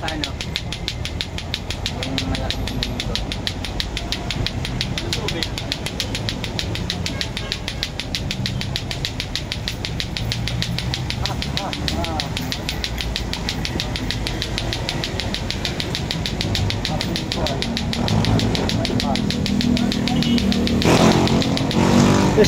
paano?